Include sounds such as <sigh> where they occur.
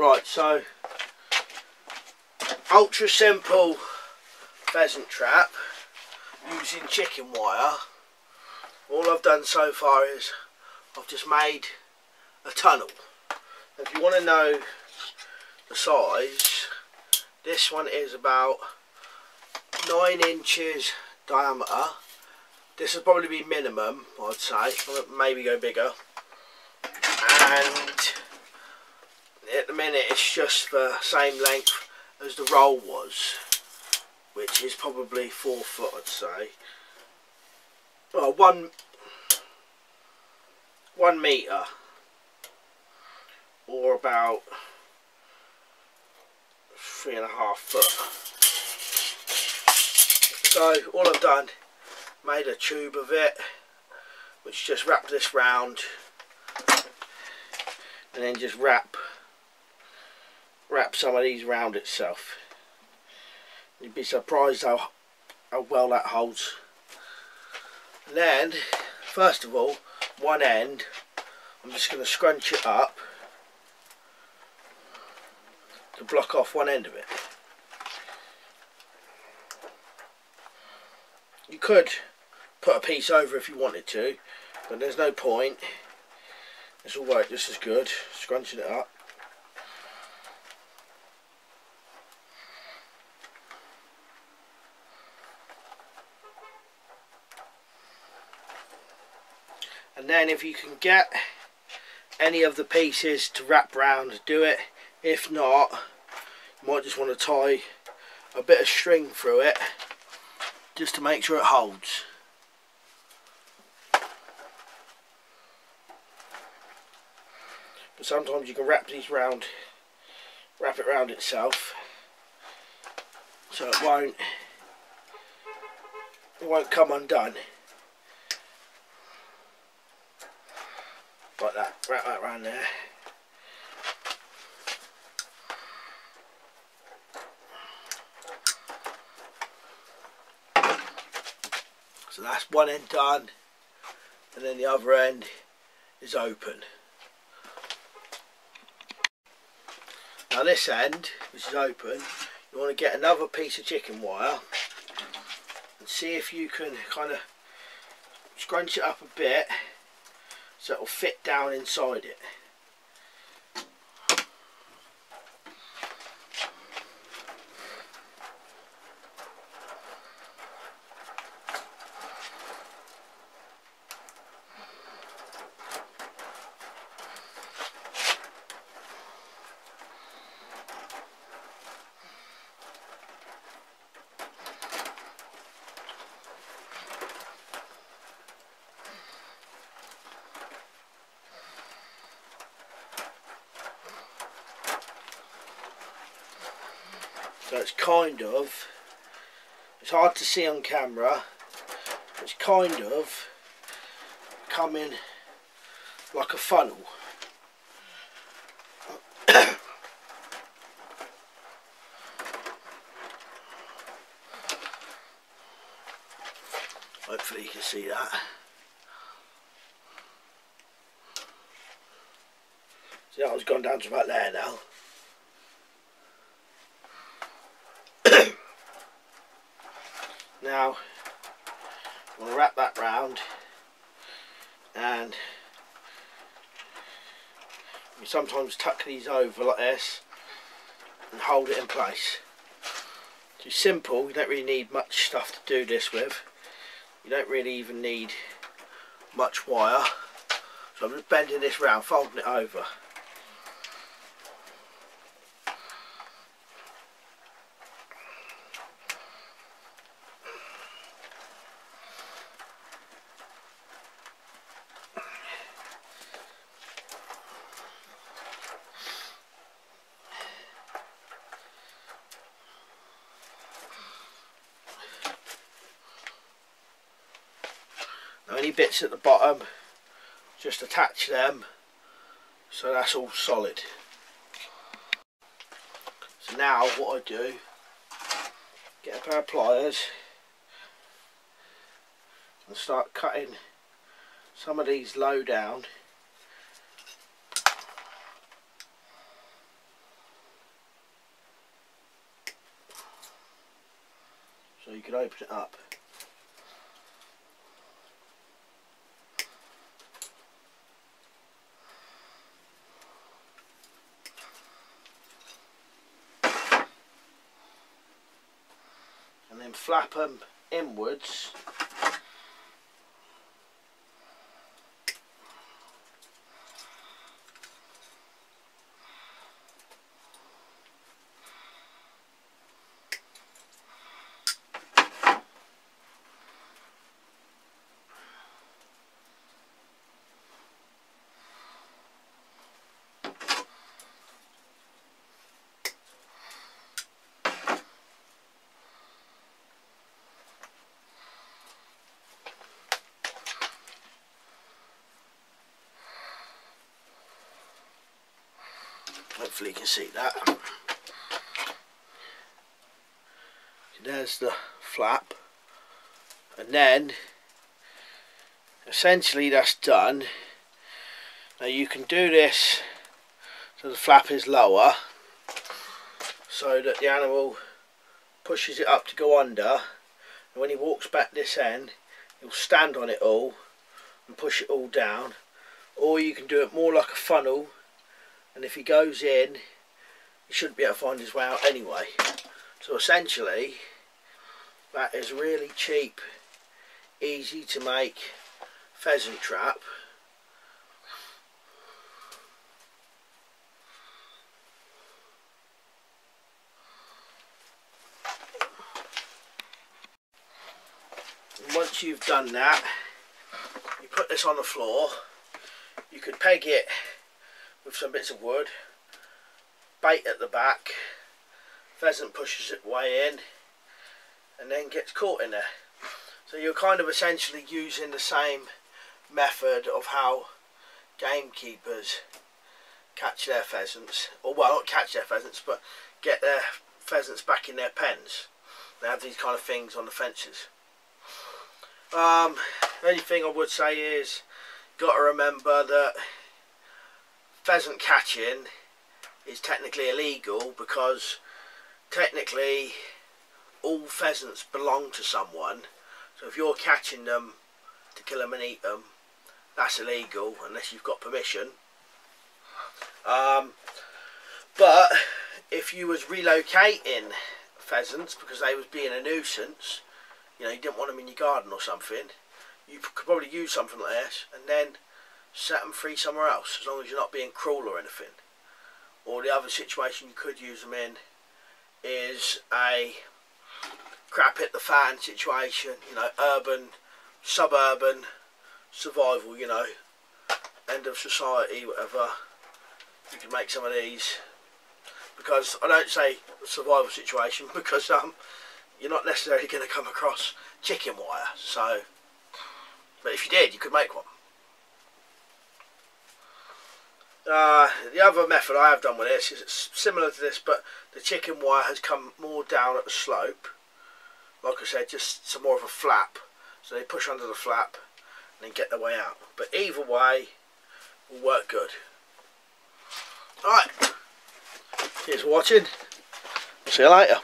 Right, so ultra simple pheasant trap using chicken wire. All I've done so far is I've just made a tunnel. If you want to know the size, this one is about 9 inches diameter. This will probably be minimum, I'd say, maybe go bigger. And at the minute it's just the same length as the roll was which is probably four foot I'd say. Well one one meter or about three and a half foot. So all I've done made a tube of it which just wrap this round and then just wrap wrap some of these round itself. You'd be surprised how, how well that holds. And then, first of all, one end, I'm just going to scrunch it up to block off one end of it. You could put a piece over if you wanted to, but there's no point. It's work just as good, scrunching it up. And then if you can get any of the pieces to wrap round do it. If not you might just want to tie a bit of string through it just to make sure it holds. But sometimes you can wrap these round wrap it round itself so it won't it won't come undone like that, wrap that around there. So that's one end done and then the other end is open. Now this end, which is open, you want to get another piece of chicken wire and see if you can kind of scrunch it up a bit so it'll fit down inside it. So it's kind of, it's hard to see on camera, it's kind of coming like a funnel. <coughs> Hopefully you can see that. See that one's gone down to about there now. Now to wrap that round and you sometimes tuck these over like this and hold it in place. It's simple, you don't really need much stuff to do this with. You don't really even need much wire. So I'm just bending this round, folding it over. any bits at the bottom just attach them. So that's all solid. So now what I do get a pair of pliers and start cutting some of these low down. So you can open it up. And flap them inwards Hopefully you can see that. There's the flap. And then, essentially that's done. Now you can do this so the flap is lower so that the animal pushes it up to go under and when he walks back this end he'll stand on it all and push it all down or you can do it more like a funnel and if he goes in he shouldn't be able to find his way out anyway. So essentially that is really cheap easy to make pheasant trap. Once you've done that you put this on the floor. You could peg it with some bits of wood, bait at the back, pheasant pushes it way in and then gets caught in there. So you're kind of essentially using the same method of how gamekeepers catch their pheasants, or well not catch their pheasants but get their pheasants back in their pens. They have these kind of things on the fences. Um, the only thing I would say is got to remember that pheasant catching is technically illegal because technically all pheasants belong to someone. So if you're catching them to kill them and eat them that's illegal unless you've got permission. Um, but if you was relocating pheasants because they was being a nuisance you know you didn't want them in your garden or something you could probably use something like this and then set them free somewhere else as long as you're not being cruel or anything. Or the other situation you could use them in is a crap hit the fan situation, you know, urban, suburban, survival, you know, end of society, whatever. You can make some of these because I don't say survival situation <laughs> because um you're not necessarily going to come across chicken wire so but if you did you could make one Uh, the other method I have done with this is similar to this, but the chicken wire has come more down at the slope. Like I said, just some more of a flap. So they push under the flap and then get their way out. But either way will work good. Alright. Cheers for watching. See you later.